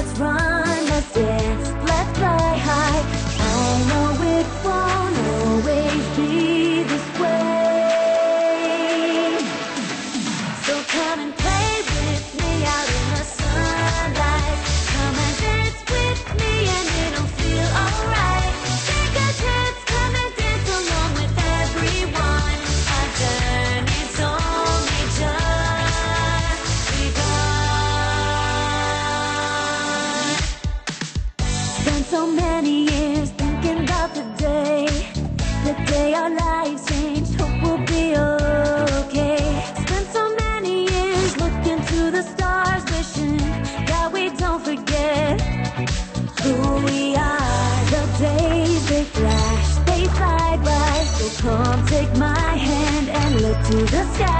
let's run, to the sky.